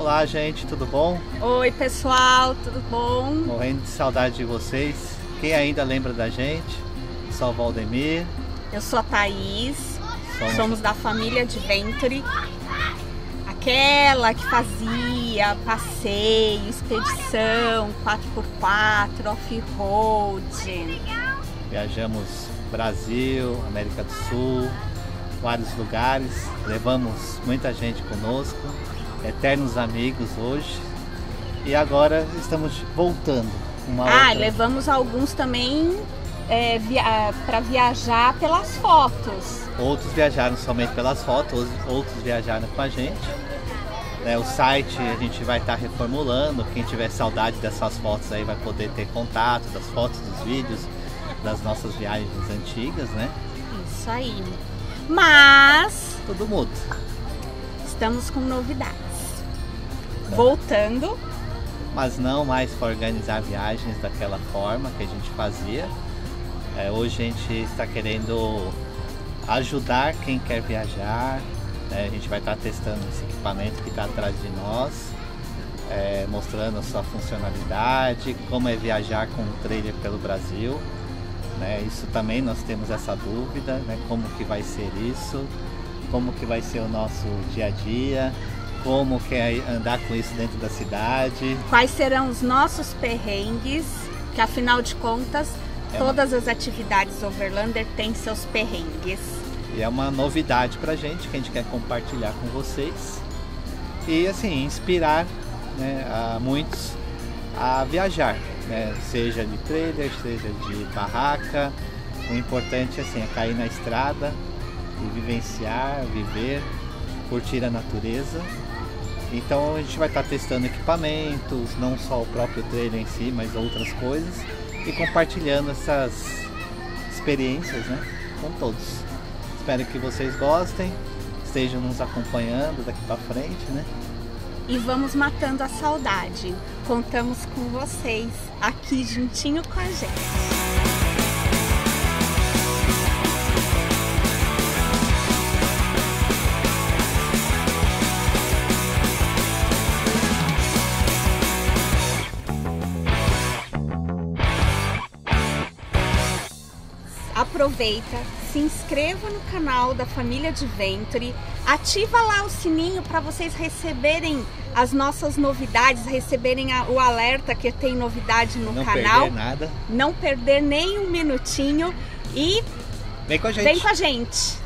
Olá, gente, tudo bom? Oi, pessoal, tudo bom? Morrendo de saudade de vocês. Quem ainda lembra da gente? Sou o Valdemir. Eu sou a Thaís. Somos, Somos da família Adventure. Aquela que fazia passeio, expedição, 4x4, off-road. Viajamos Brasil, América do Sul, vários lugares. Levamos muita gente conosco eternos amigos hoje. E agora estamos voltando. Uma ah, outra... levamos alguns também é, via para viajar pelas fotos. Outros viajaram somente pelas fotos, outros viajaram com a gente. É, o site a gente vai estar tá reformulando. Quem tiver saudade dessas fotos aí vai poder ter contato das fotos, dos vídeos, das nossas viagens antigas, né? Isso aí. Mas. Tudo muda. Estamos com novidades voltando. Mas não mais para organizar viagens daquela forma que a gente fazia. É, hoje a gente está querendo ajudar quem quer viajar. É, a gente vai estar tá testando esse equipamento que está atrás de nós, é, mostrando a sua funcionalidade, como é viajar com um trailer pelo Brasil. Né? Isso também nós temos essa dúvida, né? como que vai ser isso, como que vai ser o nosso dia a dia, como quer andar com isso dentro da cidade. Quais serão os nossos perrengues, que afinal de contas, é todas uma... as atividades Overlander têm seus perrengues. E é uma novidade pra gente que a gente quer compartilhar com vocês. E assim, inspirar né, a muitos a viajar, né? seja de trailer, seja de barraca. O importante assim, é cair na estrada e vivenciar, viver, curtir a natureza então a gente vai estar testando equipamentos, não só o próprio trailer em si, mas outras coisas e compartilhando essas experiências né, com todos. Espero que vocês gostem, estejam nos acompanhando daqui para frente, né? E vamos matando a saudade. Contamos com vocês aqui juntinho com a gente. Aproveita, se inscreva no canal da família Adventure, ativa lá o sininho para vocês receberem as nossas novidades, receberem a, o alerta que tem novidade no não canal. Não perder nada. Não perder nem um minutinho e vem com a gente. Vem com a gente.